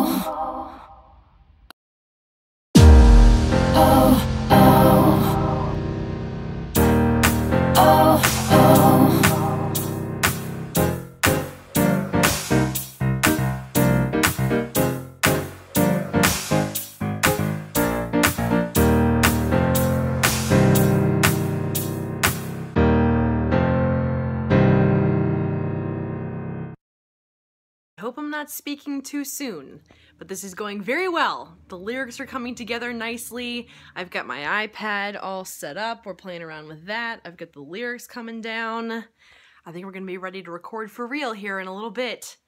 Oh. I'm not speaking too soon, but this is going very well. The lyrics are coming together nicely. I've got my iPad all set up. We're playing around with that. I've got the lyrics coming down. I think we're to be ready to record for real here in a little bit.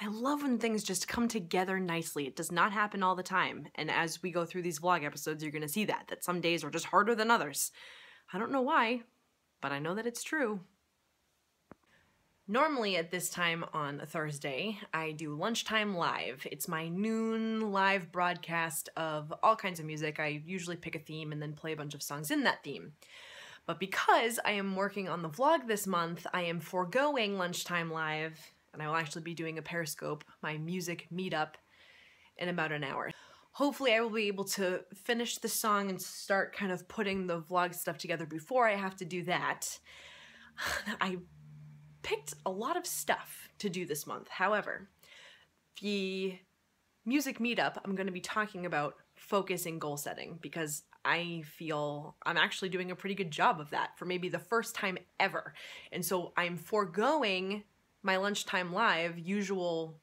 I love when things just come together nicely. It does not happen all the time. And as we go through these vlog episodes, you're to see that, that some days are just harder than others. I don't know why, but I know that it's true. Normally at this time on a Thursday, I do lunchtime live. It's my noon live broadcast of all kinds of music. I usually pick a theme and then play a bunch of songs in that theme. But because I am working on the vlog this month, I am foregoing lunchtime live and I will actually be doing a Periscope, my music meetup, in about an hour. Hopefully I will be able to finish the song and start kind of putting the vlog stuff together before I have to do that. I picked a lot of stuff to do this month. However, the music meetup, I'm going to be talking about focus and goal setting because I feel I'm actually doing a pretty good job of that for maybe the first time ever. And so I'm foregoing my lunchtime live usual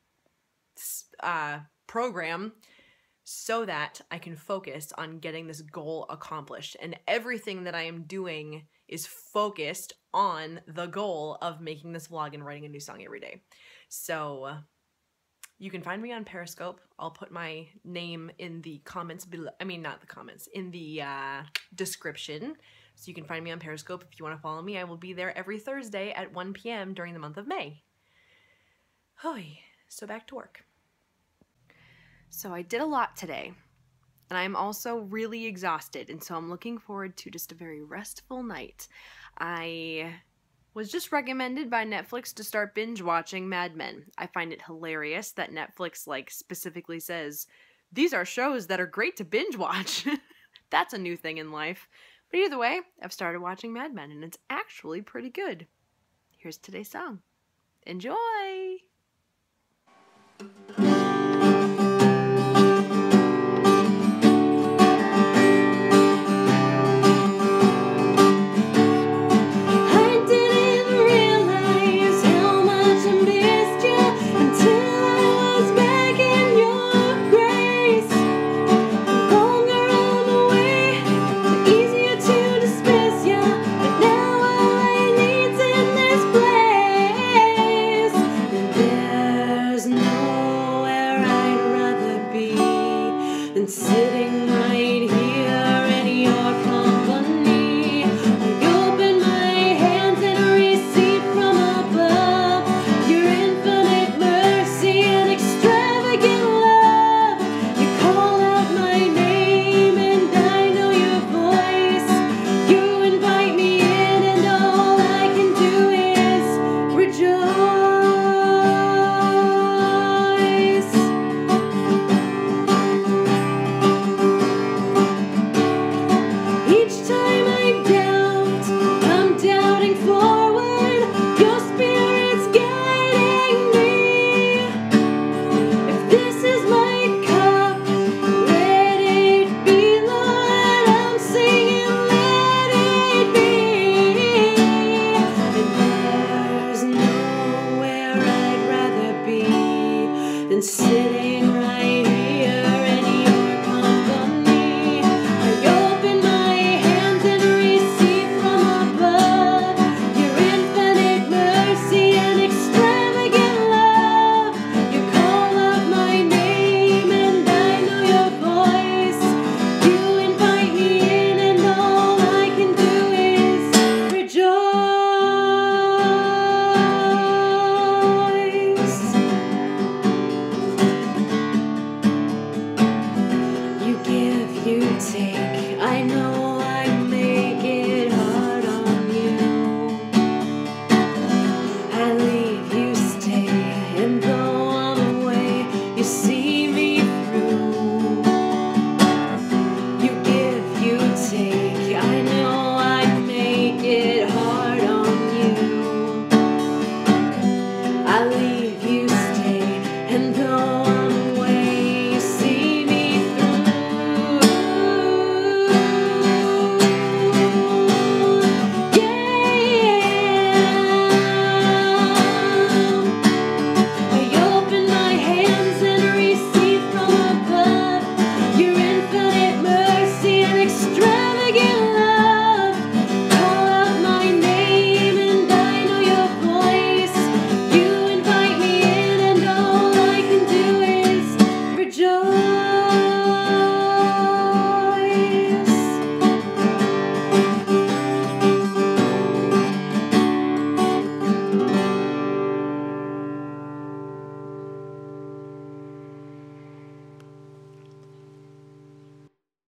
uh, program so that I can focus on getting this goal accomplished. And everything that I am doing is focused on the goal of making this vlog and writing a new song every day. So you can find me on Periscope. I'll put my name in the comments below. I mean, not the comments, in the uh, description. So you can find me on Periscope if you want to follow me. I will be there every Thursday at 1 p.m. during the month of May. Hoy, so back to work. So I did a lot today and I'm also really exhausted, and so I'm looking forward to just a very restful night. I was just recommended by Netflix to start binge watching Mad Men. I find it hilarious that Netflix like specifically says these are shows that are great to binge watch. That's a new thing in life. But either way, I've started watching Mad Men and it's actually pretty good. Here's today's song. Enjoy! sitting right.